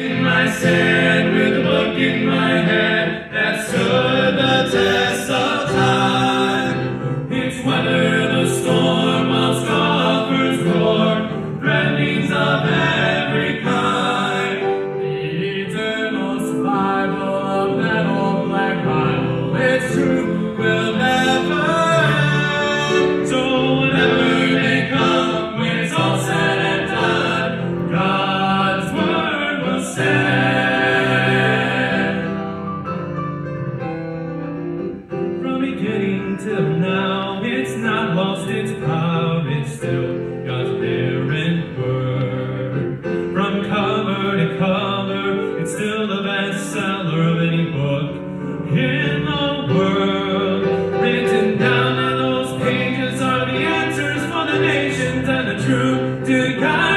In my sand with a book in my hand that stood the test. still the bestseller of any book in the world. Written down in those pages are the answers for the nations and the truth to God.